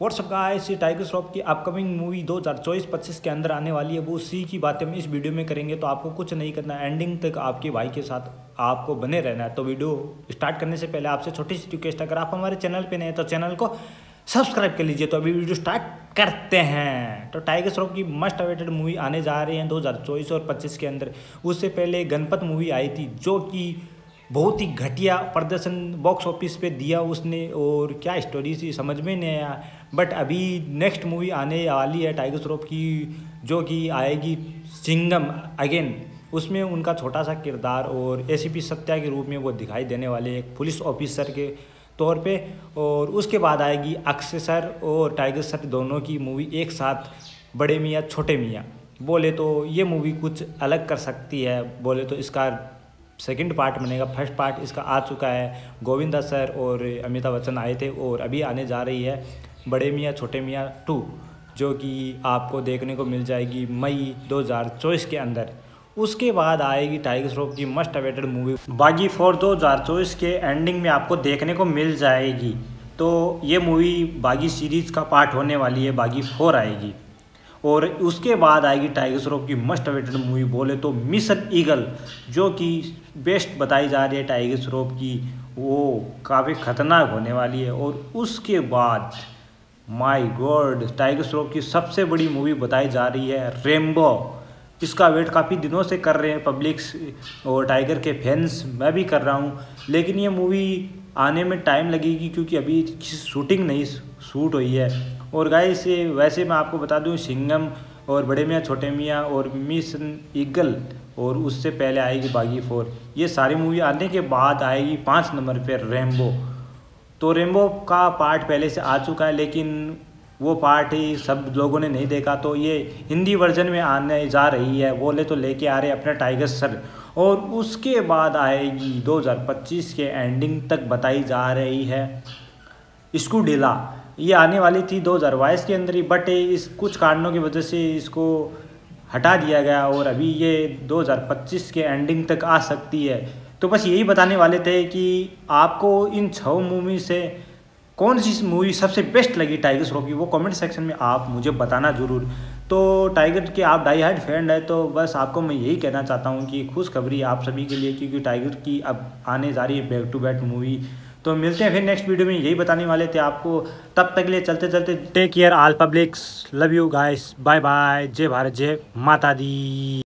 WhatsApp guys ये Tiger Shroff की upcoming movie 2024-25 के अंदर आने वाली है। वो उसी की बातें हम इस वीडियो में करेंगे। तो आपको कुछ नहीं करना एंडिंग तक आपके भाई के साथ आपको बने रहना है। तो वीडियो स्टार्ट करने से पहले आपसे छोटी सी रिक्वेस्ट अगर आप हमारे चैनल पे नए तो चैनल को सब्सक्राइब कर लीजिए। तो अभी वीडियो स्टार्ट करते हैं। तो टाइगर श्रॉफ की मस्ट अवेटेड मूवी आने जा रही है दो हज़ार चौबीस और पच्चीस के अंदर। उससे पहले गणपत मूवी आई थी, जो कि बहुत ही घटिया प्रदर्शन बॉक्स ऑफ़िस पे दिया उसने और क्या स्टोरी थी, समझ में नहीं आया। बट अभी नेक्स्ट मूवी आने वाली है टाइगर श्रॉफ की, जो कि आएगी सिंगम अगेन उसमें उनका छोटा सा किरदार और एसीपी सत्या के रूप में वो दिखाई देने वाले एक पुलिस ऑफिसर के तौर पे। और उसके बाद आएगी अक्षय सर और टाइगर सर दोनों की मूवी एक साथ बड़े मियाँ, छोटे मियाँ। बोले तो ये मूवी कुछ अलग कर सकती है, बोले तो इसका सेकंड पार्ट बनेगा, फ़र्स्ट पार्ट इसका आ चुका है। गोविंदा सर और अमिताभ बच्चन आए थे और अभी आने जा रही है बड़े मियाँ, छोटे मियाँ टू, जो कि आपको देखने को मिल जाएगी मई 2024 के अंदर। उसके बाद आएगी टाइगर श्रॉफ की most awaited movie. Baaghi four 2024 के एंडिंग में आपको देखने को मिल जाएगी। तो ये मूवी बागी सीरीज़ का पार्ट होने वाली है, बागी फोर आएगी। और उसके बाद आएगी टाइगर श्रॉफ की मस्ट अवेटेड मूवी बोले तो मिशन ईगल, जो कि बेस्ट बताई जा रही है टाइगर श्रॉफ की, वो काफ़ी ख़तरनाक होने वाली है। और उसके बाद माय गॉड टाइगर श्रॉफ की सबसे बड़ी मूवी बताई जा रही है रेम्बो इसका वेट काफ़ी दिनों से कर रहे हैं पब्लिक्स और टाइगर के फैंस मैं भी कर रहा हूँ, लेकिन ये मूवी आने में टाइम लगेगी, क्योंकि अभी शूटिंग नहीं शूट हुई है। और गाय से वैसे मैं आपको बता दूँ सिंगम और बड़े मियाँ, छोटे मियाँ और मिस ईगल और उससे पहले आएगी बागी फोर। ये सारी मूवी आने के बाद आएगी पाँच नंबर पर रेम्बो तो रेम्बो का पार्ट पहले से आ चुका है, लेकिन वो पार्ट ही सब लोगों ने नहीं देखा। तो ये हिंदी वर्जन में आने जा रही है बोले तो लेके आ रहे अपने टाइगर सर और उसके बाद आएगी 2025 के एंडिंग तक बताई जा रही है। स्कूडेला ये आने वाली थी दो हज़ार बाईस के अंदर ही बट इस कुछ कारणों की वजह से इसको हटा दिया गया और अभी ये 2025 के एंडिंग तक आ सकती है। तो बस यही बताने वाले थे कि आपको इन छः मूवी से कौन सी मूवी सबसे बेस्ट लगी टाइगर श्रॉफ की? वो कमेंट सेक्शन में आप मुझे बताना ज़रूर। तो टाइगर के आप डाई हार्ड फ्रेंड है तो बस आपको मैं यही कहना चाहता हूँ कि खुशखबरी आप सभी के लिए, क्योंकि टाइगर की अब आने जा रही है बैक टू बैक मूवी तो मिलते हैं फिर नेक्स्ट वीडियो में, यही बताने वाले थे आपको। तब तक के लिए चलते चलते take care all publics love you guys bye bye जय भारत, जय माता दी।